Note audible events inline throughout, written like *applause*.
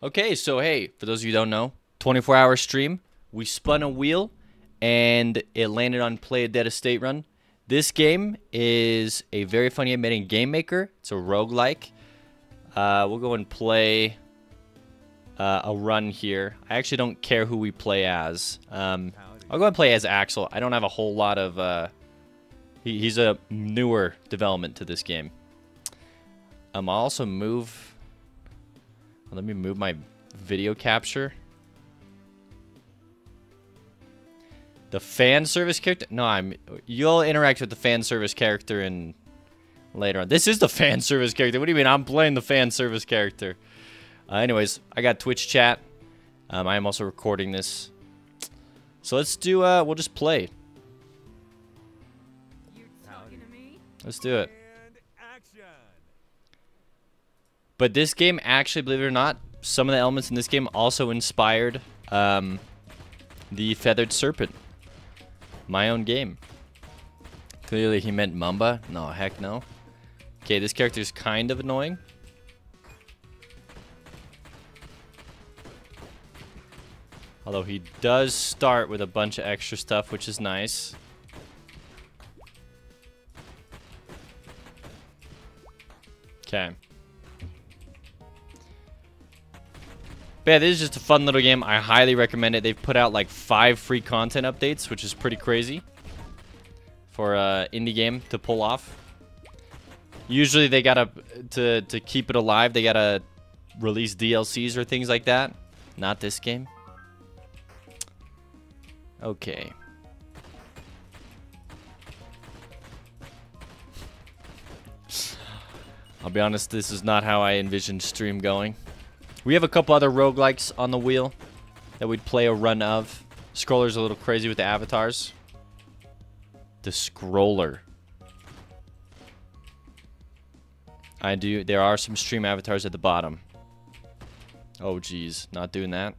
Okay, so hey, for those of you who don't know, 24 hour stream. We spun a wheel and it landed on Play a Dead Estate Run. This game is a very funny admitting game maker. It's a roguelike. Uh, we'll go and play uh, a run here. I actually don't care who we play as. Um, I'll go and play as Axel. I don't have a whole lot of. Uh, he, he's a newer development to this game. Um, I'll also move. Let me move my video capture. The fan service character? No, I'm. You'll interact with the fan service character in later on. This is the *laughs* fan service character. What do you mean? I'm playing the fan service character. Uh, anyways, I got Twitch chat. Um, I am also recording this. So let's do. Uh, we'll just play. Let's do it. But this game actually, believe it or not, some of the elements in this game also inspired um, the Feathered Serpent. My own game. Clearly he meant Mamba. No, heck no. Okay, this character's kind of annoying. Although he does start with a bunch of extra stuff, which is nice. Okay. But yeah, this is just a fun little game. I highly recommend it. They've put out like five free content updates, which is pretty crazy for an indie game to pull off. Usually they gotta to to keep it alive. They gotta release DLCs or things like that. Not this game. Okay. I'll be honest, this is not how I envisioned stream going. We have a couple other roguelikes on the wheel that we'd play a run of. Scroller's a little crazy with the avatars. The scroller. I do. There are some stream avatars at the bottom. Oh, geez. Not doing that.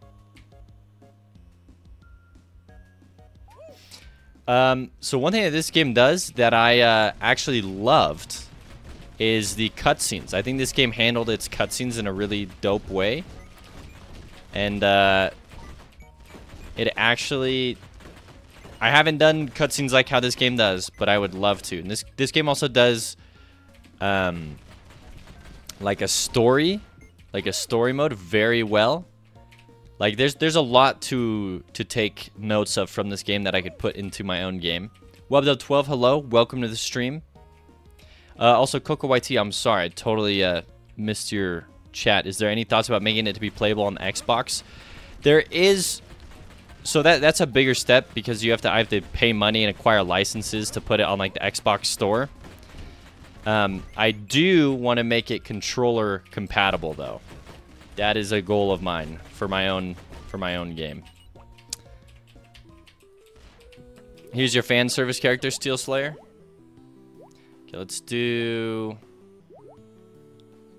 Um, so one thing that this game does that I uh, actually loved is the cutscenes. I think this game handled its cutscenes in a really dope way. And uh, it actually... I haven't done cutscenes like how this game does, but I would love to. And this this game also does um, like a story, like a story mode very well. Like there's there's a lot to to take notes of from this game that I could put into my own game. Webdub12, hello, welcome to the stream. Uh, also, Coco YT, I'm sorry, I totally uh, missed your chat. Is there any thoughts about making it to be playable on Xbox? There is. So that that's a bigger step because you have to I have to pay money and acquire licenses to put it on like the Xbox store. Um, I do want to make it controller compatible though. That is a goal of mine for my own for my own game. Here's your fan service character, Steel Slayer. Okay, let's do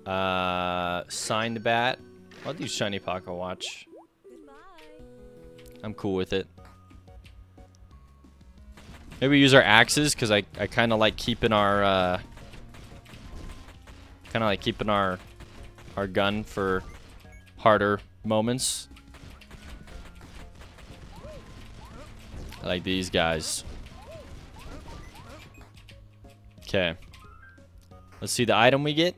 uh signed bat. I'll do shiny pocket watch. I'm cool with it. Maybe use our axes because I, I kind of like keeping our uh, kind of like keeping our our gun for harder moments. I like these guys. Okay. Let's see the item we get.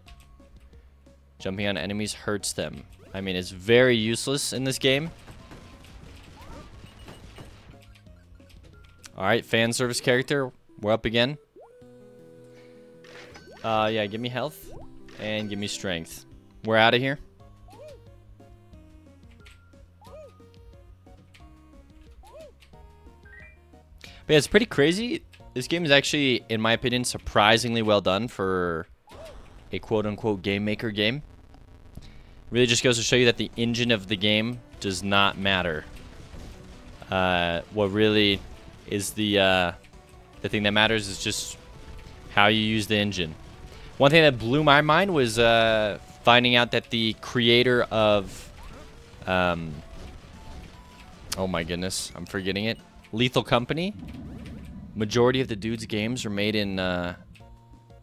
Jumping on enemies hurts them. I mean, it's very useless in this game. Alright, fan service character. We're up again. Uh, yeah, give me health. And give me strength. We're out of here. But yeah, it's pretty crazy. This game is actually, in my opinion, surprisingly well done for a quote-unquote game maker game. Really just goes to show you that the engine of the game does not matter. Uh, what really is the uh, the thing that matters is just how you use the engine. One thing that blew my mind was uh, finding out that the creator of, um, oh my goodness, I'm forgetting it, Lethal Company. Majority of the dude's games are made in uh,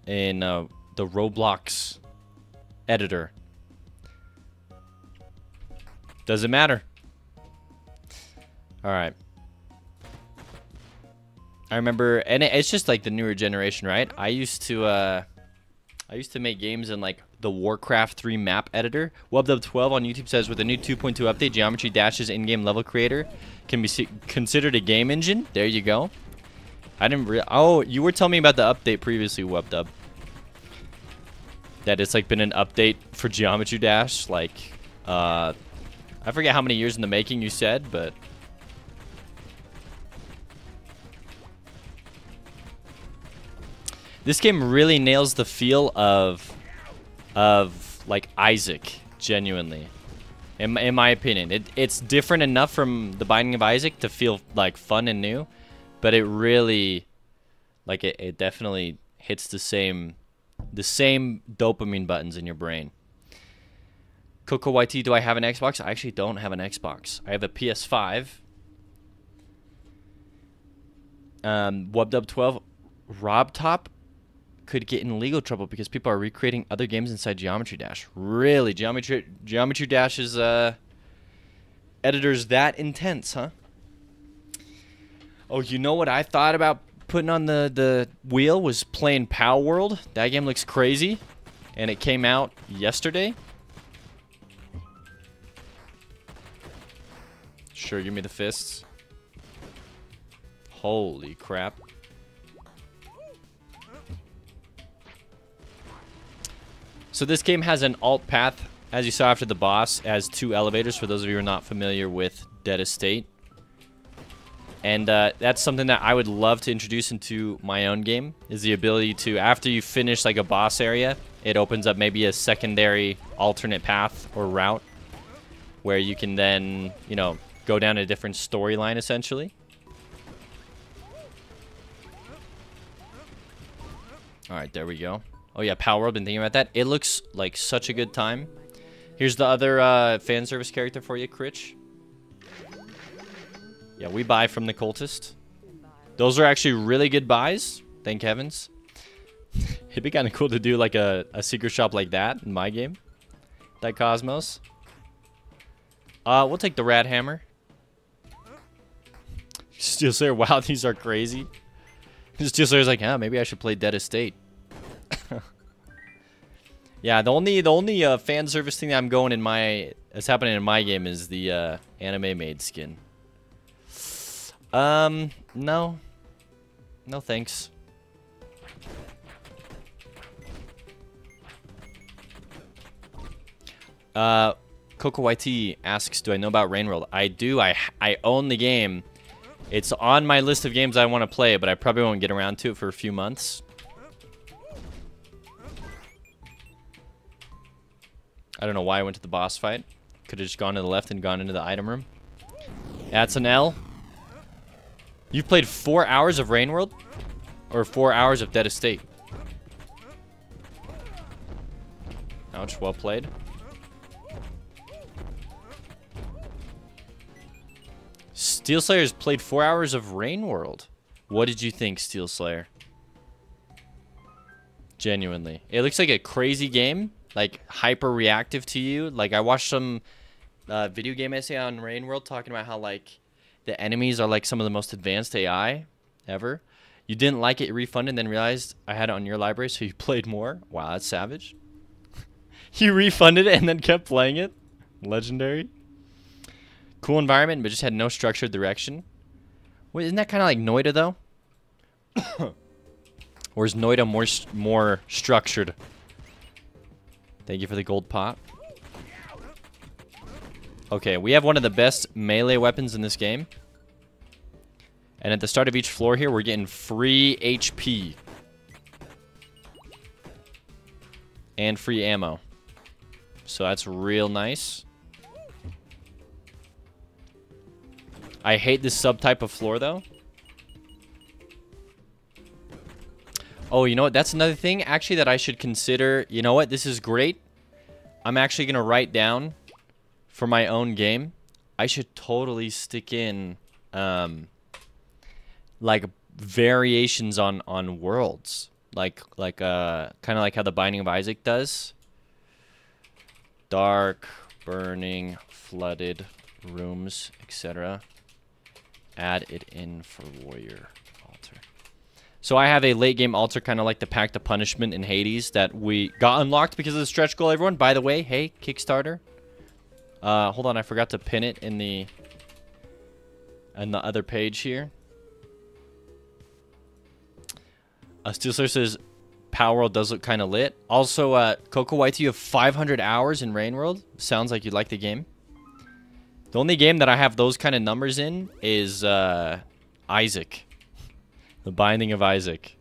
in uh, the Roblox editor. Doesn't matter. All right. I remember, and it's just like the newer generation, right? I used to, uh, I used to make games in like the Warcraft 3 map editor. WubDub12 on YouTube says with the new 2.2 update, Geometry Dash's in-game level creator can be considered a game engine. There you go. I didn't re Oh, you were telling me about the update previously, WubDub. That it's like been an update for Geometry Dash, like, uh, I forget how many years in the making you said, but This game really nails the feel of, of like Isaac, genuinely. In, in my opinion, it, it's different enough from The Binding of Isaac to feel like fun and new, but it really, like it, it definitely hits the same, the same dopamine buttons in your brain. Coco YT, do I have an Xbox? I actually don't have an Xbox. I have a PS5. Um, WubDub 12, Rob Top could get in legal trouble because people are recreating other games inside Geometry Dash. Really, Geometry Geometry Dash is uh, editors that intense, huh? Oh, you know what I thought about putting on the the wheel was playing POW Palworld. That game looks crazy, and it came out yesterday. Sure, give me the fists. Holy crap. So this game has an alt path, as you saw after the boss, as two elevators for those of you who are not familiar with Dead Estate. And uh, that's something that I would love to introduce into my own game, is the ability to, after you finish like a boss area, it opens up maybe a secondary alternate path or route where you can then, you know, go down a different storyline essentially. Alright, there we go. Oh yeah, Palworld, been thinking about that. It looks like such a good time. Here's the other uh, fan service character for you, Critch. Yeah, we buy from the cultist. Those are actually really good buys. Thank heavens. *laughs* It'd be kind of cool to do like a, a secret shop like that in my game. That Cosmos. Uh, we'll take the Rad Hammer. Steel Slayer, *laughs* wow, these are crazy. Steel Slayer's like, yeah, maybe I should play Dead Estate. *laughs* yeah, the only the only uh, fan service thing that I'm going in my that's happening in my game is the uh, anime maid skin. Um, no, no thanks. Uh, Coco YT asks, "Do I know about Rain World?" I do. I I own the game. It's on my list of games I want to play, but I probably won't get around to it for a few months. I don't know why I went to the boss fight. Could have just gone to the left and gone into the item room. That's an L. You've played four hours of Rain World? Or four hours of Dead Estate? Ouch, well played. Steel Slayer's played four hours of Rain World. What did you think, Steel Slayer? Genuinely. It looks like a crazy game like hyper reactive to you. Like I watched some uh, video game essay on Rain World talking about how like the enemies are like some of the most advanced AI ever. You didn't like it, you refunded, and then realized I had it on your library, so you *laughs* played more. Wow, that's savage. *laughs* you refunded it and then kept playing it. Legendary. Cool environment, but just had no structured direction. Wait, isn't that kind of like Noita though? *coughs* or is Noita more more structured? Thank you for the gold pot. Okay, we have one of the best melee weapons in this game. And at the start of each floor here, we're getting free HP. And free ammo. So that's real nice. I hate this subtype of floor, though. Oh, you know what? That's another thing, actually, that I should consider. You know what? This is great. I'm actually going to write down for my own game. I should totally stick in, um, like, variations on, on worlds. Like, like, uh, kind of like how the Binding of Isaac does. Dark, burning, flooded rooms, etc. Add it in for warrior altar. So I have a late game altar, kind of like the Pact of Punishment in Hades that we got unlocked because of the stretch goal, everyone. By the way, hey, Kickstarter. Uh, hold on, I forgot to pin it in the in the other page here. Uh, Steel says, Palworld does look kind of lit. Also, uh, Coco White, you have 500 hours in Rain World. Sounds like you like the game. The only game that I have those kind of numbers in is uh, Isaac. *laughs* The Binding of Isaac.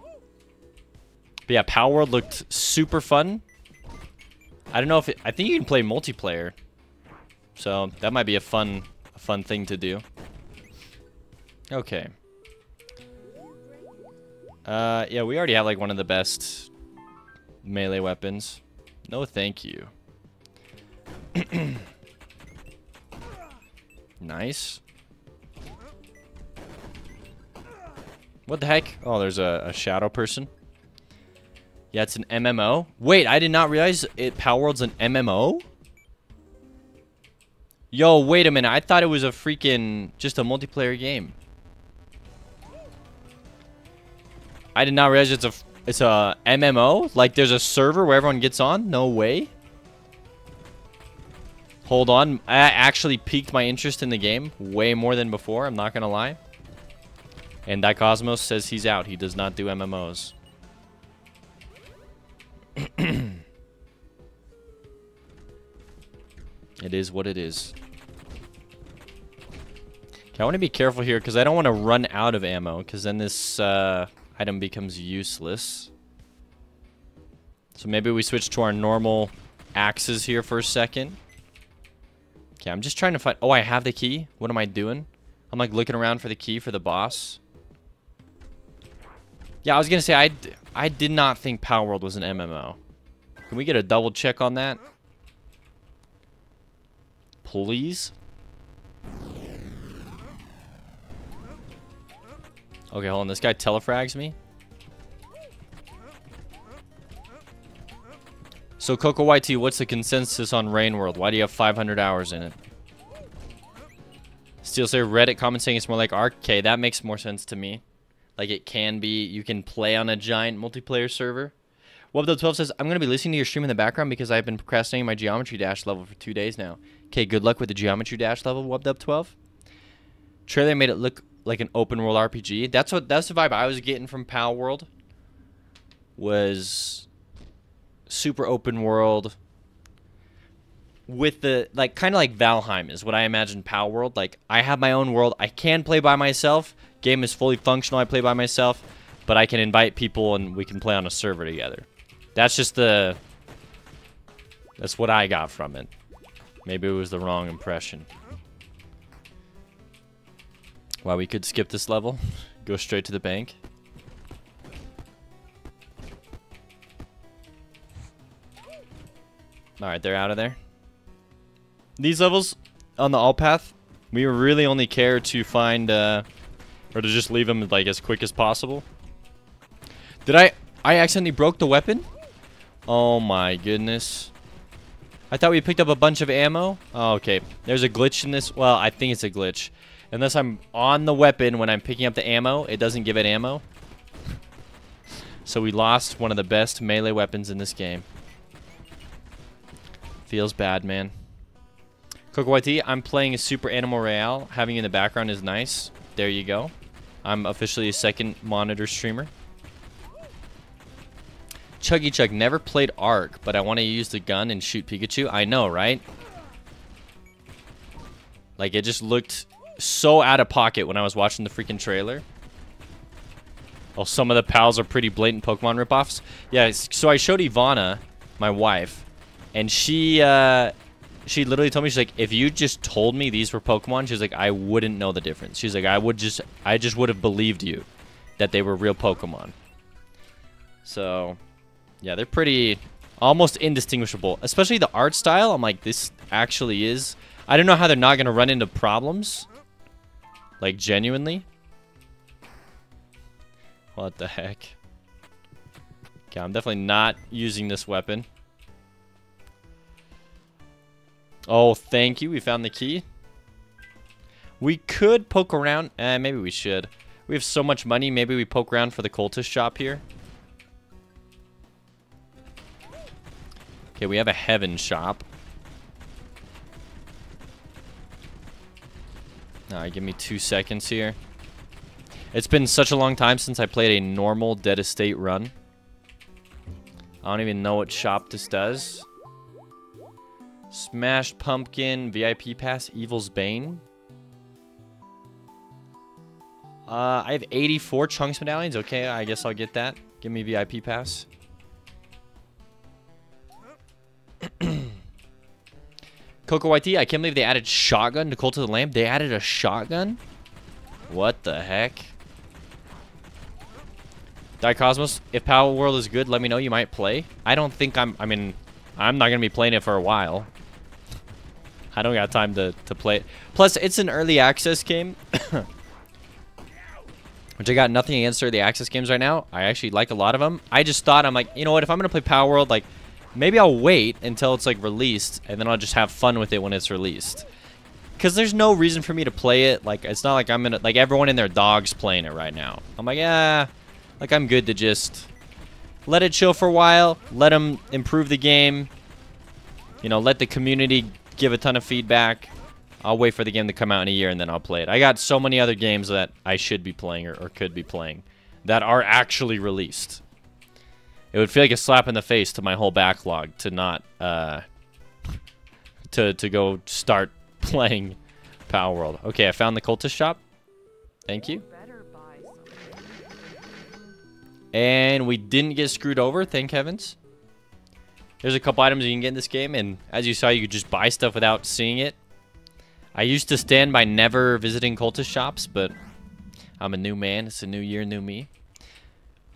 But yeah, Palworld looked super fun. I don't know if it, I think you can play multiplayer. So that might be a fun, a fun thing to do. Okay. Uh, yeah, we already have like one of the best melee weapons. No, thank you. *clears throat* nice. What the heck? Oh, there's a, a shadow person. Yeah, it's an MMO. Wait, I did not realize it Palworld's an MMO? Yo, wait a minute. I thought it was a freaking just a multiplayer game. I did not realize it's a it's a MMO. Like there's a server where everyone gets on. No way. Hold on. I actually piqued my interest in the game way more than before. I'm not gonna lie. And Cosmos says he's out. He does not do MMOs. *clears throat* it is what it is. Okay, I want to be careful here because I don't want to run out of ammo because then this uh, item becomes useless. So maybe we switch to our normal axes here for a second. Okay, I'm just trying to find... Oh, I have the key? What am I doing? I'm like looking around for the key for the boss. Yeah, I was going to say, I, I did not think Palworld was an MMO. Can we get a double check on that? Please? Okay, hold on. This guy telefrags me. So, Coco YT, what's the consensus on Rain World? Why do you have 500 hours in it? Steel say Reddit comment saying it's more like Arcade. That makes more sense to me. Like it can be, you can play on a giant multiplayer server. Webdub12 says, I'm going to be listening to your stream in the background because I've been procrastinating my Geometry Dash level for two days now. Okay, good luck with the Geometry Dash level, Webdub12. Trailer made it look like an open world RPG. That's what that's the vibe I was getting from Pal World. Was super open world with the like kind of like Valheim is what I imagine Pal World. Like I have my own world. I can play by myself. Game is fully functional. I play by myself, but I can invite people and we can play on a server together. That's just the that's what I got from it. Maybe it was the wrong impression. Wow, we could skip this level. *laughs* Go straight to the bank. Alright, they're out of there. These levels on the alt path, we really only care to find, uh, or to just leave them like as quick as possible. Did I, I accidentally broke the weapon? Oh my goodness. I thought we picked up a bunch of ammo. Oh, okay. There's a glitch in this. Well, I think it's a glitch. Unless I'm on the weapon when I'm picking up the ammo, it doesn't give it ammo. So we lost one of the best melee weapons in this game. Feels bad, man. Coco YT, I'm playing a Super Animal Royale. Having you in the background is nice. There you go. I'm officially a second monitor streamer. Chuggy Chug never played Ark, but I want to use the gun and shoot Pikachu. I know, right? Like, it just looked so out of pocket when I was watching the freaking trailer. Oh, some of the pals are pretty blatant Pokemon ripoffs. Yeah, so I showed Ivana, my wife, and she uh, she literally told me she's like, if you just told me these were Pokemon, she's like, I wouldn't know the difference. She's like, I would just, I just would have believed you that they were real Pokemon. So, yeah, they're pretty almost indistinguishable. Especially the art style. I'm like, this actually is. I don't know how they're not gonna run into problems like, genuinely? What the heck? Okay, I'm definitely not using this weapon. Oh, thank you. We found the key. We could poke around. Eh, maybe we should. We have so much money. Maybe we poke around for the cultist shop here. Okay, we have a heaven shop. Alright, give me two seconds here. It's been such a long time since I played a normal Dead Estate run. I don't even know what shop this does. Smashed Pumpkin, VIP Pass, Evil's Bane. Uh, I have 84 Chunks medallions. Okay, I guess I'll get that. Give me VIP Pass. *clears throat* Coco YT, I can't believe they added shotgun to Cult of the Lamb. They added a shotgun? What the heck? Cosmos, if Palworld is good, let me know. You might play. I don't think I'm... I mean, I'm not going to be playing it for a while. I don't got time to, to play it. Plus, it's an early access game. *coughs* Which I got nothing against early access games right now. I actually like a lot of them. I just thought, I'm like, you know what? If I'm going to play Palworld, like, maybe I'll wait until it's, like, released. And then I'll just have fun with it when it's released. Because there's no reason for me to play it. Like, it's not like I'm going to... Like, everyone and their dog's playing it right now. I'm like, yeah... Like, I'm good to just let it chill for a while, let them improve the game, you know, let the community give a ton of feedback. I'll wait for the game to come out in a year and then I'll play it. I got so many other games that I should be playing or, or could be playing that are actually released. It would feel like a slap in the face to my whole backlog to not, uh, to, to go start *laughs* playing Palworld. Okay, I found the cultist shop. Thank you. And we didn't get screwed over, thank heavens. There's a couple items you can get in this game, and as you saw, you could just buy stuff without seeing it. I used to stand by never visiting cultist shops, but I'm a new man. It's a new year, new me.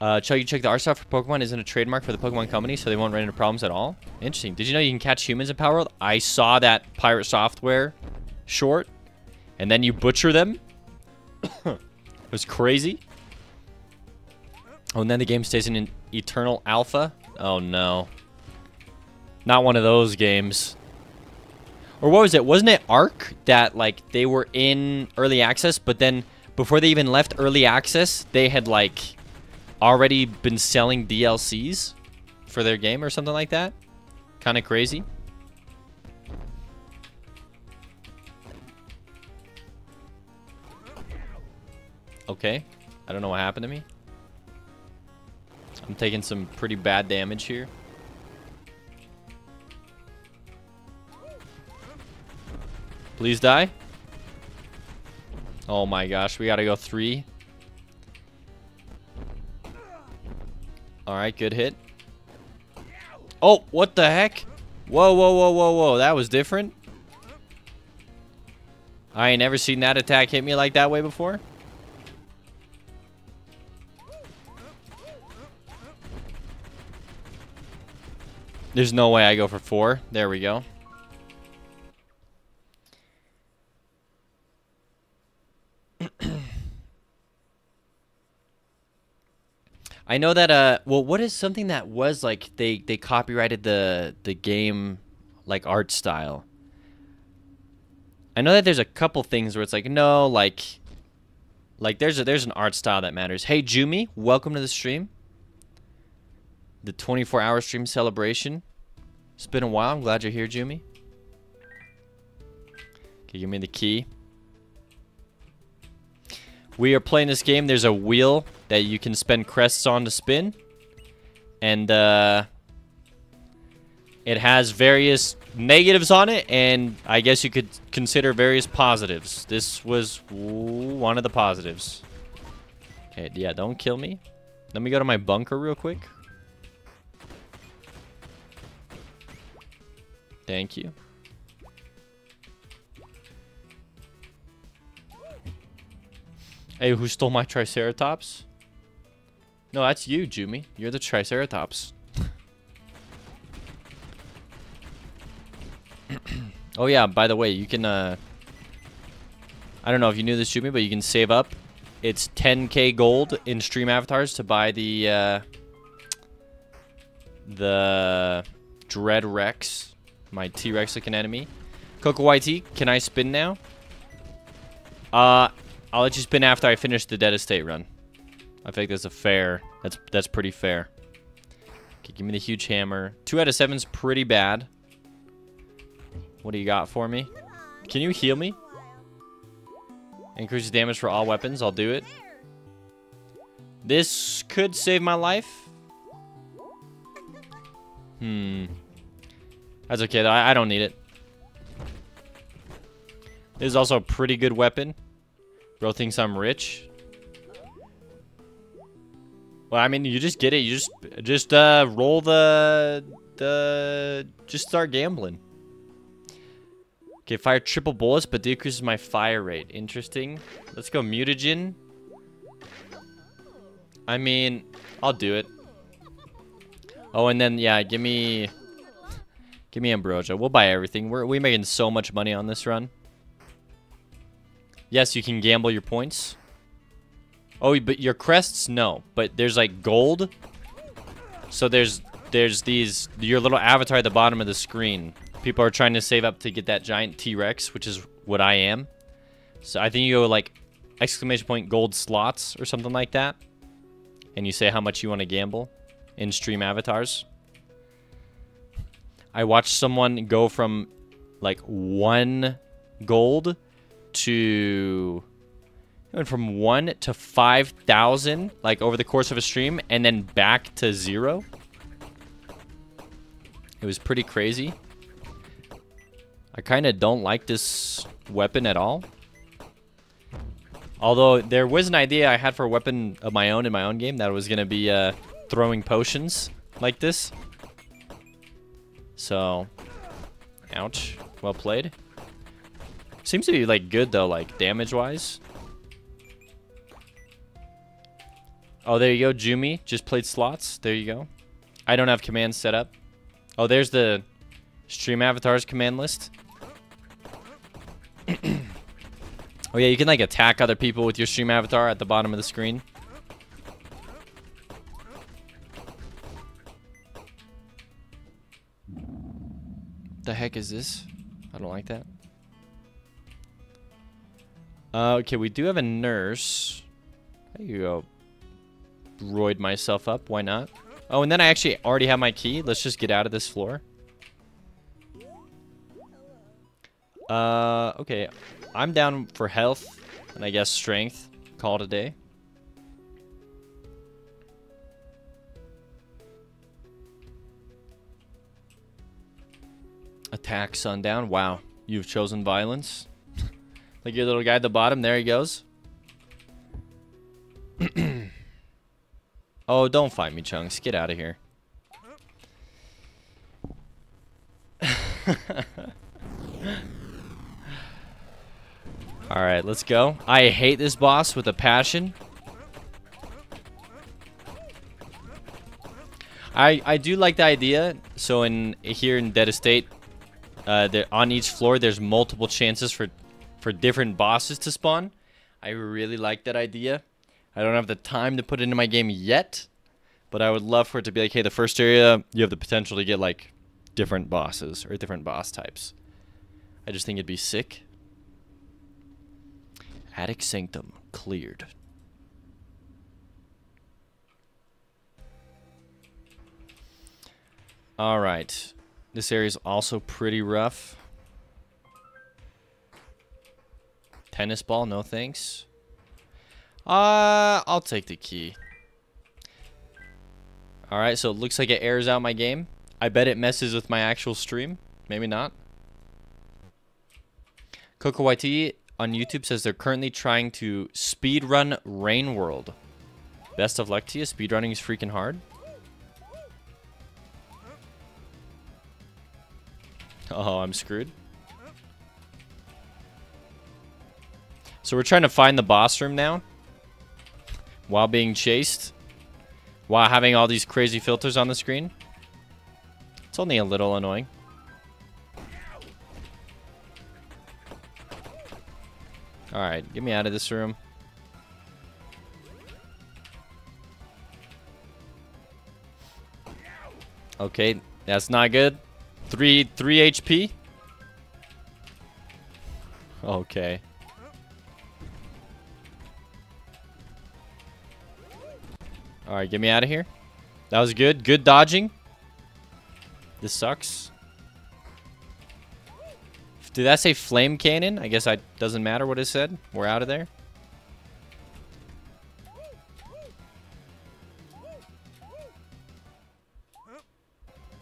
Uh, Chuck, you check the art style for Pokemon isn't a trademark for the Pokemon Company, so they won't run into problems at all. Interesting. Did you know you can catch humans in Palworld? I saw that Pirate Software short, and then you butcher them. *coughs* it was crazy. Oh, and then the game stays in an eternal alpha? Oh, no. Not one of those games. Or what was it? Wasn't it Ark that, like, they were in early access, but then before they even left early access, they had, like, already been selling DLCs for their game or something like that? Kind of crazy. Okay. I don't know what happened to me. I'm taking some pretty bad damage here. Please die. Oh my gosh, we gotta go three. Alright, good hit. Oh, what the heck? Whoa, whoa, whoa, whoa, whoa. That was different. I ain't never seen that attack hit me like that way before. There's no way I go for four. There we go. I know that uh well what is something that was like they they copyrighted the the game like art style. I know that there's a couple things where it's like no like like there's a there's an art style that matters. Hey Jumi, welcome to the stream the 24 hour stream celebration. It's been a while. I'm glad you're here, Jumi. Okay, give me the key. We are playing this game. There's a wheel that you can spend crests on to spin. And uh, it has various negatives on it. And I guess you could consider various positives. This was one of the positives. Okay, yeah, don't kill me. Let me go to my bunker real quick. Thank you. Hey, who stole my Triceratops? No, that's you, Jumi. You're the Triceratops. *clears throat* oh yeah, by the way, you can, uh... I don't know if you knew this, Jumi, but you can save up. It's 10k gold in stream avatars to buy the, uh... The... Dread Rex my T-Rex looking enemy. Coco YT, can I spin now? Uh, I'll let you spin after I finish the Dead Estate run. I think that's a fair. That's that's pretty fair. Okay, give me the huge hammer. Two out of seven's pretty bad. What do you got for me? Can you heal me? Increases damage for all weapons. I'll do it. This could save my life. Hmm. That's okay, though. I, I don't need it. This is also a pretty good weapon. Bro thinks I'm rich. Well, I mean, you just get it. You just just uh, roll the the just start gambling. Okay, fire triple bullets, but decreases my fire rate. Interesting. Let's go mutagen. I mean, I'll do it. Oh, and then yeah, give me give me ambrosia. We'll buy everything. We're we making so much money on this run. Yes, you can gamble your points. Oh, but your crests, no. But there's like gold. So there's there's these your little avatar at the bottom of the screen. People are trying to save up to get that giant T-Rex, which is what I am. So I think you go like exclamation point gold slots or something like that. And you say how much you want to gamble in stream avatars. I watched someone go from like one gold to went from one to 5,000 like over the course of a stream and then back to zero. It was pretty crazy. I kind of don't like this weapon at all. Although there was an idea I had for a weapon of my own in my own game that was going to be uh, throwing potions like this. So, ouch. Well played. Seems to be like good though, like damage Oh, there you go, Jumi. Just played slots. There you go. I don't have commands set up. Oh, there's the stream avatars command list. *clears throat* oh yeah, you can like attack other people with your stream avatar at the bottom of the screen. The heck is this? I don't like that. Uh, okay, we do have a nurse. There you go. Roid myself up. Why not? Oh, and then I actually already have my key. Let's just get out of this floor. Uh, okay. I'm down for health and I guess strength. Call it a day. Attack sundown. Wow. You've chosen violence. *laughs* like your little guy at the bottom. There he goes. *clears throat* oh, don't fight me, Chunks. Get out of here. *laughs* Alright, let's go. I hate this boss with a passion. I I do like the idea. So in here in Dead Estate, uh, there, on each floor, there's multiple chances for for different bosses to spawn. I really like that idea. I don't have the time to put it into my game yet, but I would love for it to be like, hey, the first area, you have the potential to get like different bosses or different boss types. I just think it'd be sick. Attic Sanctum cleared. All right. This area is also pretty rough. Tennis ball, no thanks. Uh, I'll take the key. Alright, so it looks like it airs out my game. I bet it messes with my actual stream. Maybe not. Coco YT on YouTube says they're currently trying to speedrun Rain World. Best of luck to you. Speedrunning is freaking hard. Oh, I'm screwed. So we're trying to find the boss room now. While being chased. While having all these crazy filters on the screen. It's only a little annoying. Alright, get me out of this room. Okay, that's not good. Three, three HP. Okay. Alright, get me out of here. That was good. Good dodging. This sucks. Did that say flame cannon? I guess it doesn't matter what it said. We're out of there.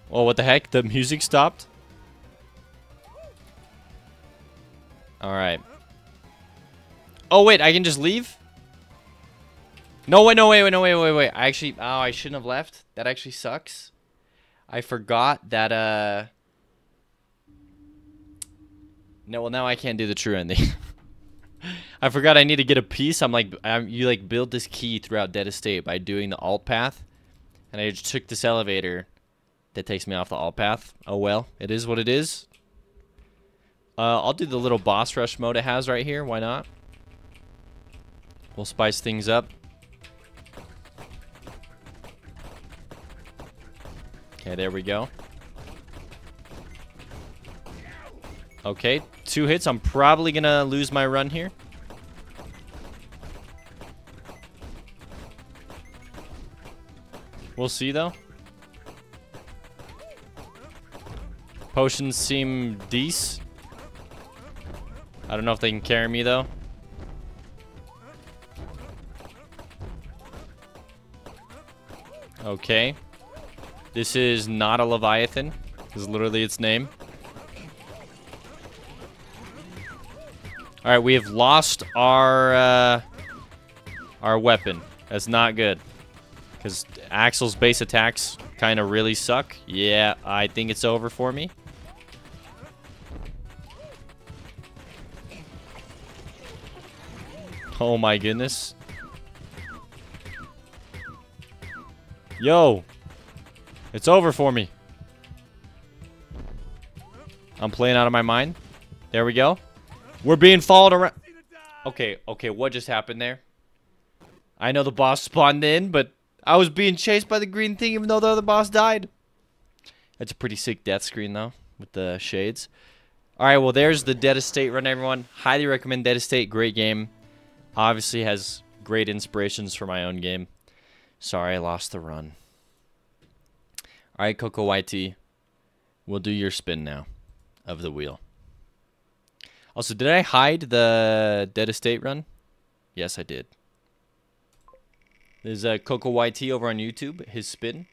Oh, what the heck? The music stopped? Alright. Oh, wait. I can just leave? No, wait, no, wait, wait, no, wait, wait, wait. I actually... Oh, I shouldn't have left. That actually sucks. I forgot that, uh... No, well, now I can't do the true ending. *laughs* I forgot I need to get a piece. I'm like, I'm, you like build this key throughout Dead Estate by doing the alt path. And I just took this elevator that takes me off the alt path. Oh well, it is what it is. Uh, I'll do the little boss rush mode it has right here. Why not? We'll spice things up. Okay, there we go. Okay, two hits. I'm probably going to lose my run here. We'll see, though. Potions seem decent. I don't know if they can carry me, though. Okay. This is not a Leviathan. This is literally its name. All right, we have lost our uh, our weapon. That's not good. Because Axel's base attacks kind of really suck. Yeah, I think it's over for me. Oh my goodness. Yo. It's over for me. I'm playing out of my mind. There we go. We're being followed around. Okay, okay, what just happened there? I know the boss spawned in, but I was being chased by the green thing even though the other boss died. That's a pretty sick death screen, though, with the shades. All right, well, there's the Dead Estate run, everyone. Highly recommend Dead Estate. Great game. Obviously has great inspirations for my own game. Sorry I lost the run. All right, Coco YT. We'll do your spin now of the wheel. Also, did I hide the Dead Estate run? Yes, I did. There's uh, Coco YT over on YouTube, his spin.